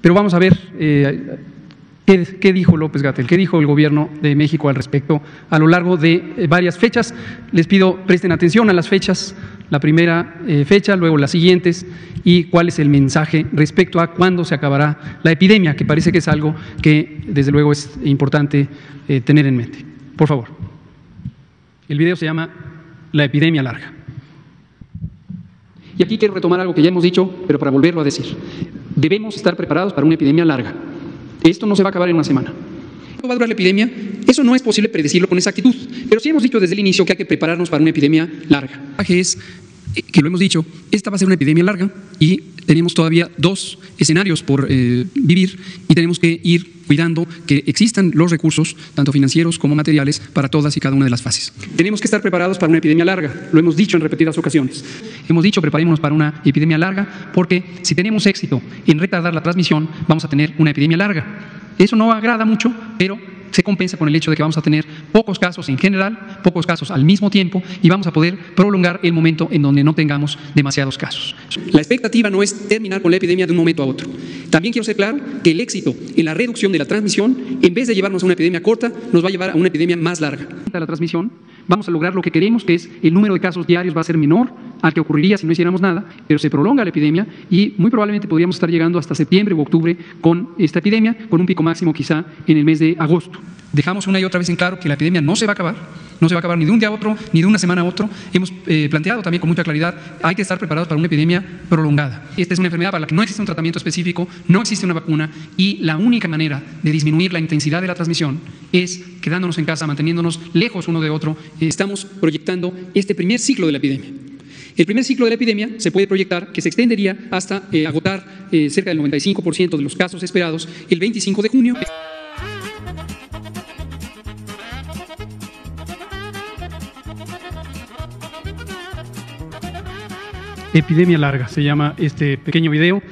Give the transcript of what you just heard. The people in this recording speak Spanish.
Pero vamos a ver eh, ¿qué, dijo López Gatel, qué dijo el gobierno de México al respecto a lo largo de eh, varias fechas. Les pido presten atención a las fechas, la primera eh, fecha, luego las siguientes y cuál es el mensaje respecto a cuándo se acabará la epidemia, que parece que es algo que desde luego es importante tener en mente. Por favor. El video se llama La epidemia larga. Y aquí quiero retomar algo que ya hemos dicho, pero para volverlo a decir. Debemos estar preparados para una epidemia larga. Esto no se va a acabar en una semana. ¿Cuánto va a durar la epidemia? Eso no es posible predecirlo con exactitud, pero sí hemos dicho desde el inicio que hay que prepararnos para una epidemia larga. Que lo hemos dicho, esta va a ser una epidemia larga y tenemos todavía dos escenarios por eh, vivir y tenemos que ir cuidando que existan los recursos, tanto financieros como materiales, para todas y cada una de las fases. Tenemos que estar preparados para una epidemia larga, lo hemos dicho en repetidas ocasiones. Hemos dicho preparémonos para una epidemia larga porque si tenemos éxito en retardar la transmisión, vamos a tener una epidemia larga. Eso no agrada mucho, pero se compensa con el hecho de que vamos a tener pocos casos en general, pocos casos al mismo tiempo y vamos a poder prolongar el momento en donde no tengamos demasiados casos. La expectativa no es terminar con la epidemia de un momento a otro. También quiero ser claro que el éxito en la reducción de la transmisión, en vez de llevarnos a una epidemia corta, nos va a llevar a una epidemia más larga. La transmisión, vamos a lograr lo que queremos, que es el número de casos diarios va a ser menor al que ocurriría si no hiciéramos nada, pero se prolonga la epidemia y muy probablemente podríamos estar llegando hasta septiembre u octubre con esta epidemia, con un pico máximo quizá en el mes de agosto. Dejamos una y otra vez en claro que la epidemia no se va a acabar, no se va a acabar ni de un día a otro, ni de una semana a otro. Hemos eh, planteado también con mucha claridad, hay que estar preparados para una epidemia prolongada. Esta es una enfermedad para la que no existe un tratamiento específico, no existe una vacuna y la única manera de disminuir la intensidad de la transmisión es quedándonos en casa, manteniéndonos lejos uno de otro. Estamos proyectando este primer ciclo de la epidemia. El primer ciclo de la epidemia se puede proyectar que se extendería hasta eh, agotar eh, cerca del 95% de los casos esperados el 25 de junio. Epidemia larga se llama este pequeño video.